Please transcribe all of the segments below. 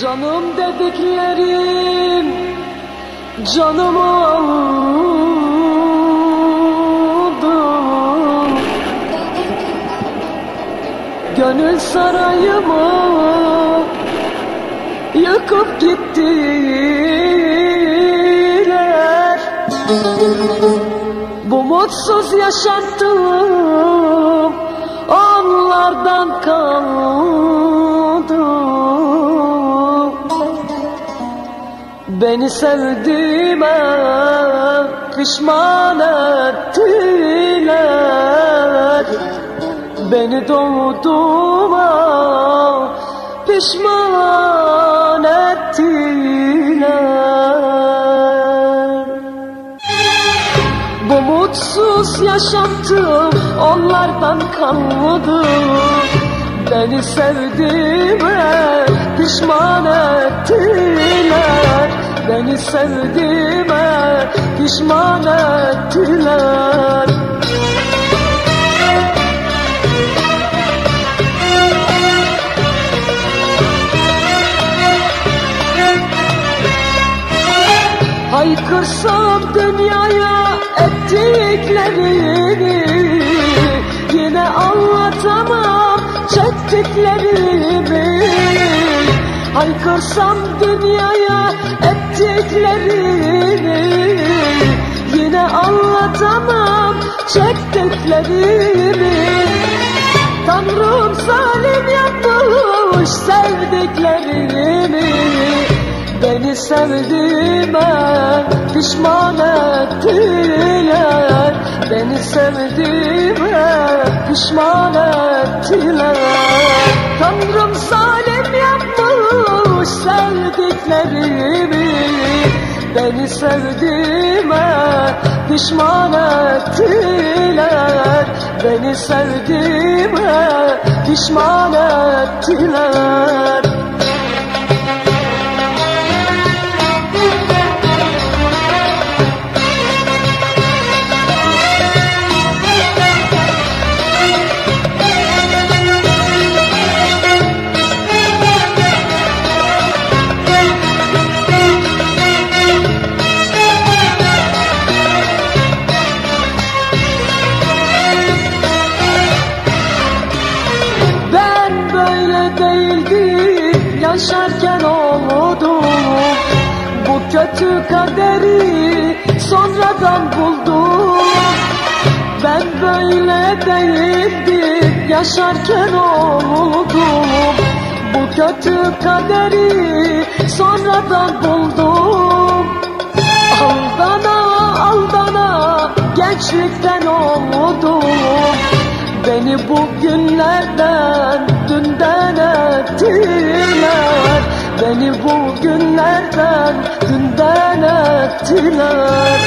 Canım dediklerim canımı aldı Gönül sarayımı yıkıp gittiler. Bu mutsuz yaşantım onlardan Beni sevdiğime pişman ettiler. Beni doğduğuma pişman ettiler. Bu mutsuz yaşantım onlardan kalmadı. Beni sevdiğime pişman Beni sevdiğime pişman ettiler. Haykırsam dünyaya ettiklerini Yine anlatamam çektiklerimi Haykırsam dünyaya ettiklerini Yine anlatamam çektiklerimi. Tanrım zalim yapmış sevdiklerimi. Beni sevdiğime pişman ettiler. Beni sevdiğime pişman ettiler. Tanrım zalim sevdiklerimi Beni sevdiğime pişman ettiler. Beni sevdiğime pişman ettiler yaşarken oldu. Bu kötü kaderi sonradan buldum Ben böyle değildim yaşarken oldum Bu kötü kaderi sonradan buldum. Aldana aldana gençlikten oldum Beni bu ettiler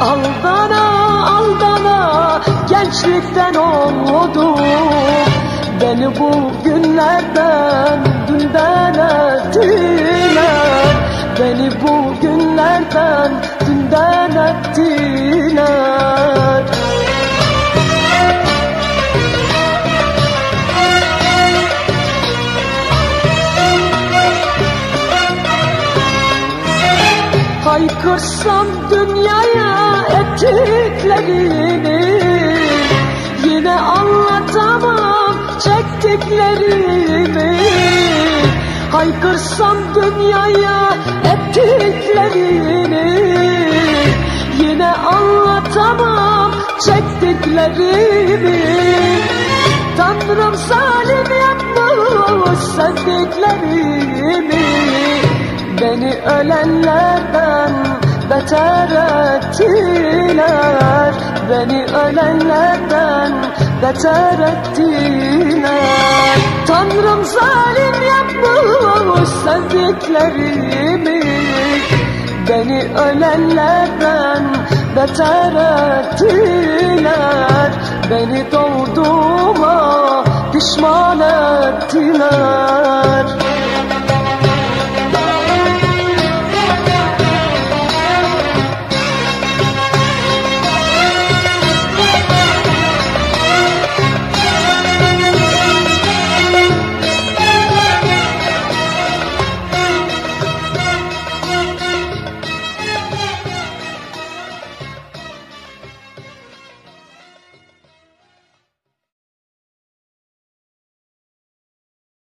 Aldana aldana gençlikten oldum Beni bu günlerden dünden ettiler. Beni Haykırsam dünyaya ettiklerini Yine anlatamam çektiklerimi. Haykırsam dünyaya ettiklerini Yine anlatamam çektiklerimi. Tanrım zalim yapmış sevdiklerimi Beni ölenlerden beter ettiler. Beni ölenlerden beter ettiler. Tanrım zalim yapmış sevdiklerimi. Beni ölenlerden beter ettiler. Beni doğduğuma pişman ettiler